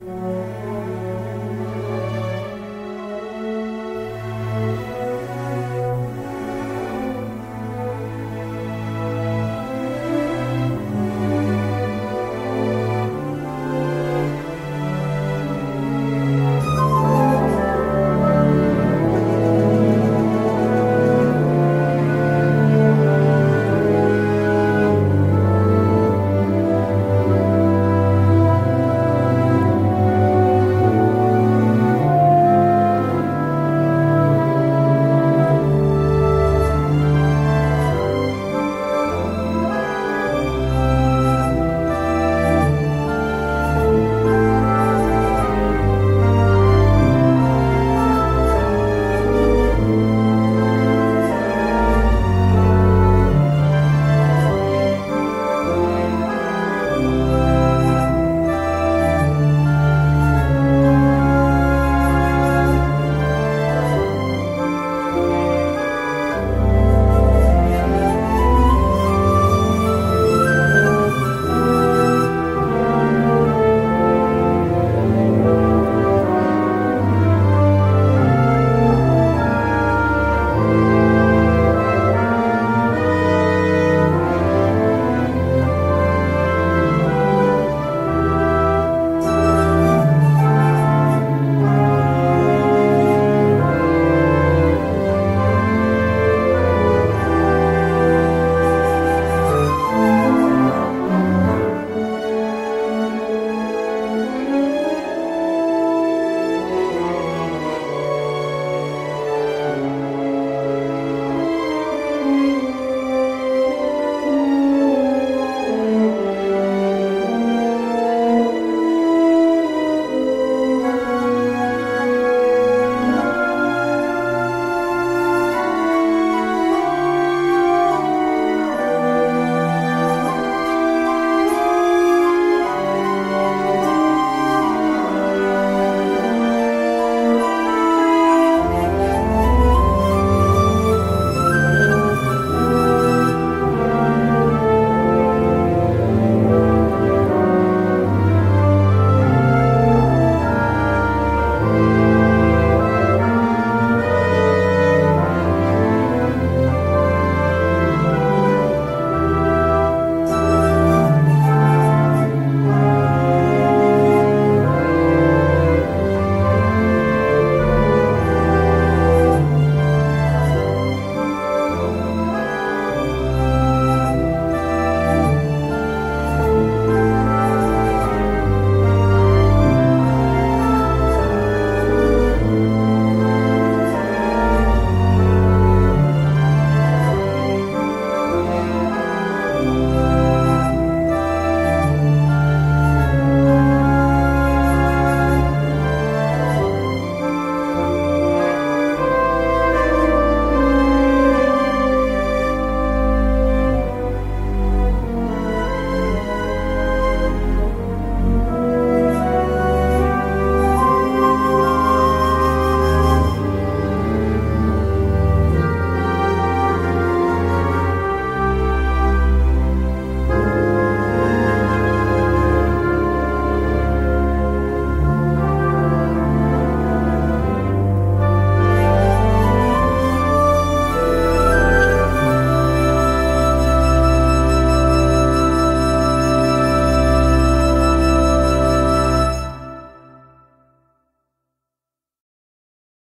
you